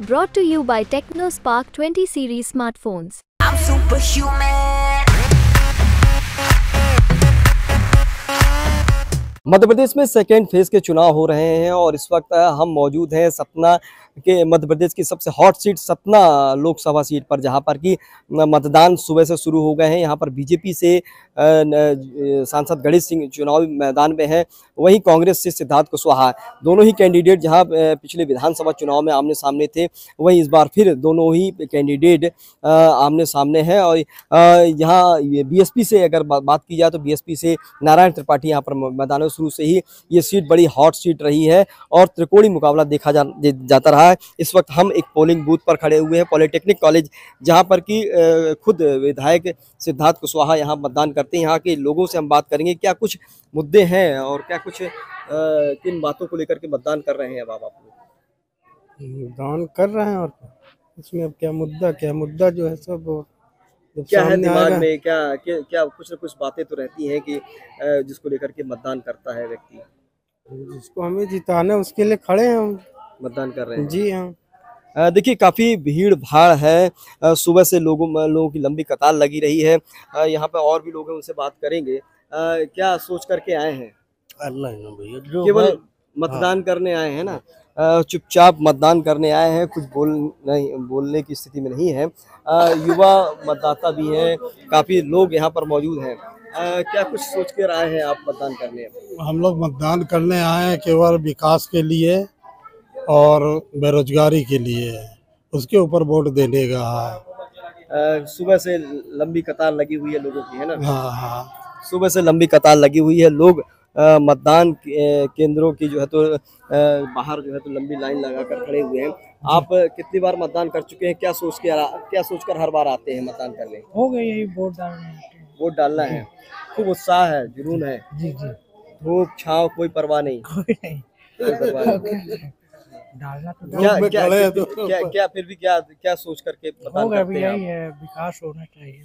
Brought to you by TechnoSpark 20 series smartphones. Madhya Pradesh में second phase के चुनाव हो रहे हैं और इस वक्त हम मौजूद हैं सतना के मध्य प्रदेश की सबसे hot seat Satna Lok Sabha seat पर, जहाँ पर कि मतदान सुबह से शुरू हो गए हैं। यहाँ पर बीजेपी से सांसद गणेश सिंह चुनावी मैदान में हैं। वहीं कांग्रेस से सिद्धार्थ कुशवाहा, दोनों ही कैंडिडेट जहाँ पिछले विधानसभा चुनाव में आमने सामने थे, वहीं इस बार फिर दोनों ही कैंडिडेट आमने सामने हैं। और यहाँ बीएसपी से अगर बात की जाए तो बीएसपी से नारायण त्रिपाठी यहाँ पर मैदान शुरू से ही ये सीट बड़ी हॉट सीट रही है और त्रिकोणी मुकाबला देखा जा, जाता रहा है। इस वक्त हम एक पोलिंग बूथ पर खड़े हुए हैं पॉलिटेक्निक कॉलेज जहाँ पर कि खुद विधायक सिद्धार्थ कुशवाहा यहाँ मतदान करते हैं। यहाँ के लोगों से हम बात करेंगे क्या कुछ मुद्दे हैं और क्या कुछ किन बातों को लेकर के मतदान कर रहे हैं अब आप लोग? मतदान कर रहे हैं और इसमें अब क्या मुद्दा क्या मुद्दा जो है सब क्या है दिमाग में? क्या क्या क्या कुछ न कुछ बातें तो रहती हैं कि जिसको लेकर के मतदान करता है व्यक्ति। जिसको हमें जिताना उसके लिए खड़े हैं हम। मतदान कर रहे हैं। जी हाँ। देखिए काफ़ी भीड़ भाड़ है। सुबह से लोगों लोगों की लंबी कतार लगी रही है। यहाँ पे और भी लोग हैं उनसे बात करेंगे। क्या सोच करके आए हैं? अल्लाह भैया केवल मतदान करने आए हैं ना? चुपचाप मतदान करने आए हैं कुछ बोल नहीं बोलने की स्थिति में नहीं है। युवा मतदाता भी हैं काफ़ी लोग यहाँ पर मौजूद हैं। क्या कुछ सोच कर आए हैं आप मतदान करने? हम लोग मतदान करने आए हैं केवल विकास के लिए और बेरोजगारी के लिए। उसके ऊपर वोट देने का है। सुबह से लंबी कतार लगी हुई है लोगों की है ना? हाँ हाँ। सुबह से लंबी कतार लगी हुई है। लोग मतदान केंद्रों की जो है तो बाहर जो है तो लंबी लाइन लगा कर खड़े हुए हैं। आप कितनी बार मतदान कर चुके हैं? क्या सोच के क्या सोचकर हर बार आते हैं मतदान करने? हो गए यही वोट डालने वोट डालना है। खूब उत्साह है जुनून है। जी जी। धूप छाव कोई परवाह नहीं। कोई डालना तो क्या क्या, तो। क्या क्या फिर भी क्या क्या सोच करके मतदान करते हैं यही है विकास होना चाहिए।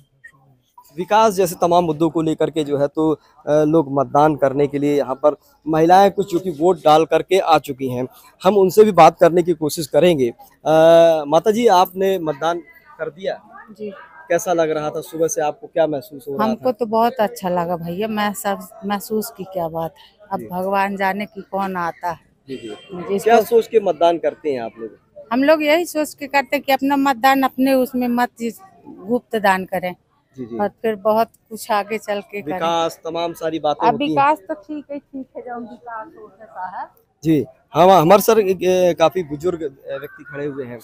विकास जैसे तमाम मुद्दों को लेकर के जो है तो लोग मतदान करने के लिए यहाँ पर महिलाएँ कुछ जो कि वोट डाल करके आ चुकी हैं। हम उनसे भी बात करने की कोशिश करेंगे। आ, माता जी आपने मतदान कर दिया? जी। कैसा लग रहा था? सुबह से आपको क्या महसूस हो रहा हमको तो बहुत अच्छा लगा भैया। मैं सब महसूस की क्या बात है। अब भगवान जाने की कौन आता है। क्या सोच के मतदान करते हैं आप लोग? हम लोग यही सोच के करते हैं कि अपना मतदान अपने उसमें मत गुप्त दान करें। जी जी। और फिर बहुत कुछ आगे चल के विकास तमाम सारी बातें अब विकास तो ठीक है ठीक है जो विकास होता है जी हम हमारे सर काफ़ी बुज़ुर्ग व्यक्ति खड़े हुए हैं।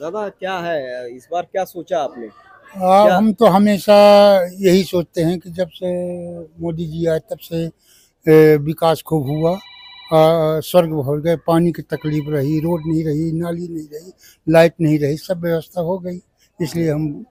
दादा क्या है इस बार क्या सोचा आपने? आ, क्या? हम तो हमेशा यही सोचते हैं कि जब से मोदी जी आए तब से विकास खूब हुआ। स्वर्ग हो गए पानी की तकलीफ़ रही रोड नहीं रही नाली नहीं रही लाइट नहीं रही सब व्यवस्था हो गई। इसलिए हम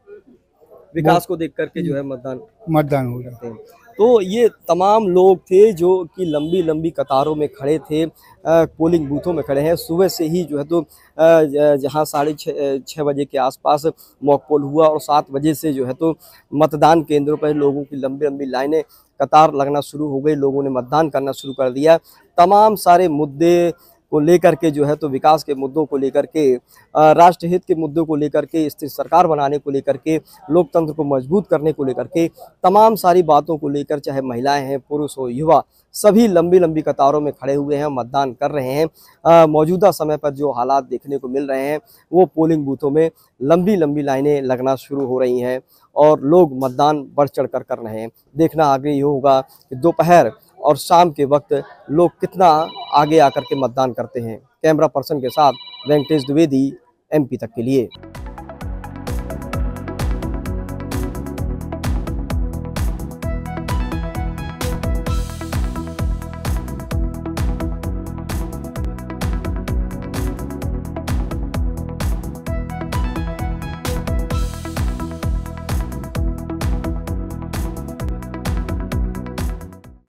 विकास को देख करके जो है मतदान मतदान हो जाते हैं तो ये तमाम लोग थे जो कि लंबी लंबी कतारों में खड़े थे पोलिंग बूथों में खड़े हैं। सुबह से ही जो है तो जहाँ साढ़े छः बजे के आसपास मॉक पोल हुआ और सात बजे से जो है तो मतदान केंद्रों पर लोगों की लंबी लंबी लाइनें कतार लगना शुरू हो गई। लोगों ने मतदान करना शुरू कर दिया। तमाम सारे मुद्दे को लेकर के जो है तो विकास के मुद्दों को लेकर के राष्ट्रहित के मुद्दों को लेकर के, स्थिर सरकार बनाने को लेकर के, लोकतंत्र को मज़बूत करने को लेकर के, तमाम सारी बातों को लेकर चाहे महिलाएँ हैं, पुरुष हो, युवा, सभी लंबी लंबी कतारों में खड़े हुए हैं, मतदान कर रहे हैं। मौजूदा समय पर जो हालात देखने को मिल रहे हैं, वो पोलिंग बूथों में लंबी लंबी लाइनें लगना शुरू हो रही हैं और लोग मतदान बढ़ चढ़ कर कर रहे हैं। देखना आगे ये होगा कि दोपहर और शाम के वक्त लोग कितना आगे आकर के मतदान करते हैं। कैमरा पर्सन के साथ वेंकटेश द्विवेदी, एमपी तक के लिए।